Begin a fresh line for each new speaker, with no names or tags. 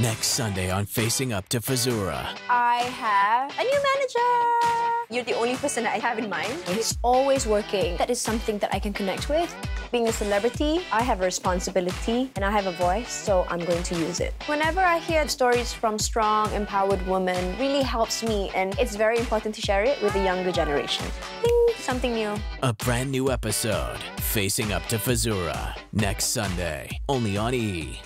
Next Sunday on Facing Up to Fazura.
I have a new manager. You're the only person that I have in mind. He's always working. That is something that I can connect with. Being a celebrity, I have a responsibility and I have a voice, so I'm going to use it. Whenever I hear stories from strong, empowered women, really helps me, and it's very important to share it with the younger generation. Ding, something new.
A brand new episode, Facing Up to Fazura. Next Sunday, only on E!